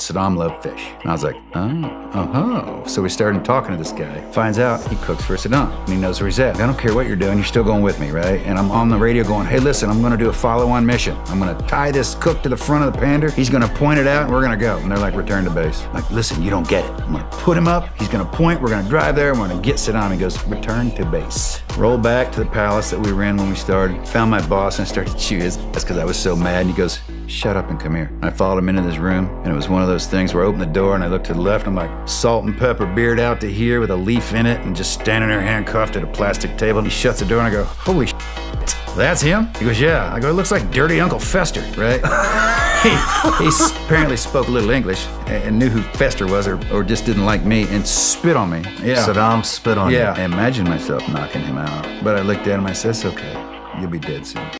Saddam loved fish. And I was like, oh, oh, So we started talking to this guy. Finds out he cooks for Saddam and he knows where he's at. I don't care what you're doing, you're still going with me, right? And I'm on the radio going, hey, listen, I'm gonna do a follow-on mission. I'm gonna tie this cook to the front of the Pandur. He's gonna point it out and we're gonna go. And they're like, return to base. I'm like, listen, you don't get it. I'm gonna put him up, he's gonna point, we're gonna drive there, we're gonna get Saddam. He goes, return to base. Roll back to the palace that we ran when we started, found my boss and started to chew his That's because I was so mad. And he goes, shut up and come here. I followed him into this room, and it was one of those things where I opened the door and I looked to the left. and I'm like, salt and pepper beard out to here with a leaf in it, and just standing there handcuffed at a plastic table. And He shuts the door, and I go, holy shit, that's him? He goes, yeah. I go, it looks like dirty Uncle Fester, right? he, he apparently spoke a little English and knew who Fester was, or, or just didn't like me, and spit on me. Yeah. Saddam spit on yeah. you. I imagined myself knocking him out. But I looked at him, I said, it's okay. You'll be dead soon.